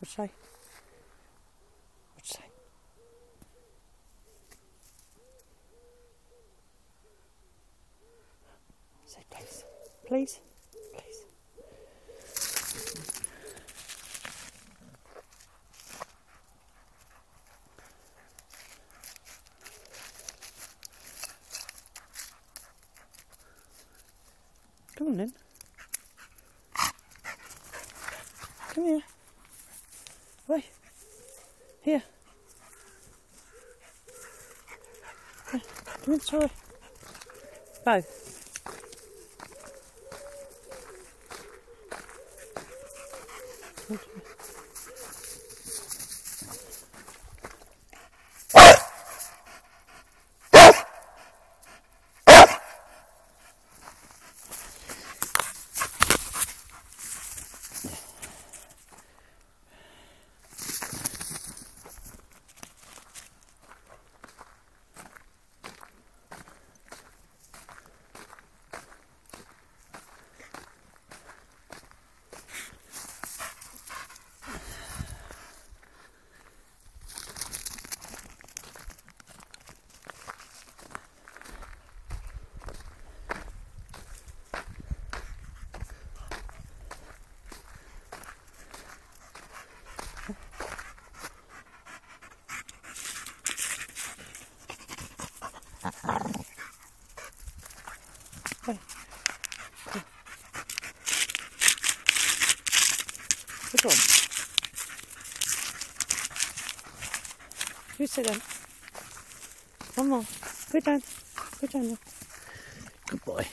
What'd you say? What'd you say? Say please. Please. Please. Come on then. Come here. Wait. Here. Come in, sorry. Bo. Wait. Here. Good one. You sit down. More. Good down. Down. Good boy.